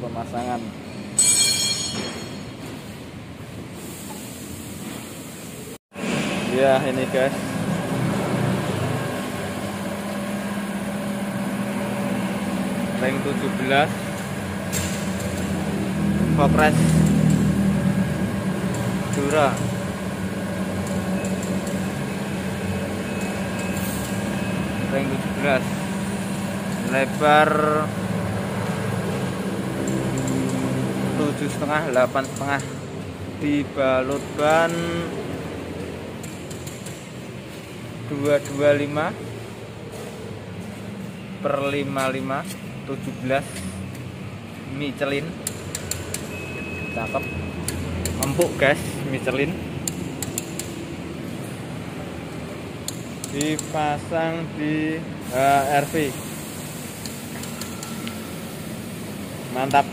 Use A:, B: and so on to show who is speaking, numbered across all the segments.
A: pemasangan. Ya ini guys. Ring 17 Fokres Jura. Ring 17 lebar tujuh setengah delapan setengah dibalut ban. 225 per 55 17 Michelin. Cakep. Empuk guys Michelin. Dipasang di HRV mantap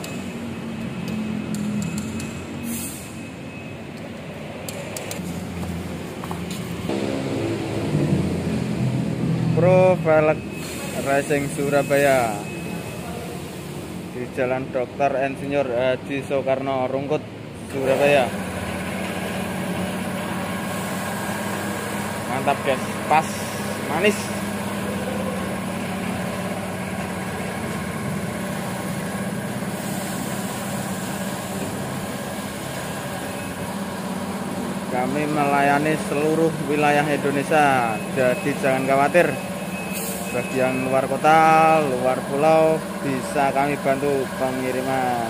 A: Pro Velg Racing Surabaya. Di Jalan Dr. Insinyur Haji Soekarno Rungkut Surabaya. Mantap guys. Pas manis kami melayani seluruh wilayah Indonesia. Jadi jangan khawatir. Bagi yang luar kota, luar pulau bisa kami bantu pengiriman